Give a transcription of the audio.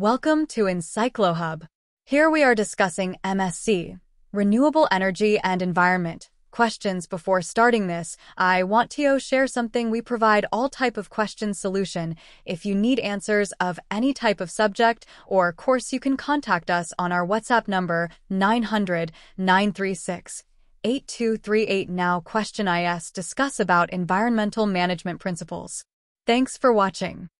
Welcome to EncycloHub. Here we are discussing MSc, Renewable Energy and Environment. Questions before starting this, I want to share something we provide all type of question solution. If you need answers of any type of subject or course, you can contact us on our WhatsApp number 900 936 8238 now question is discuss about environmental management principles. Thanks for watching.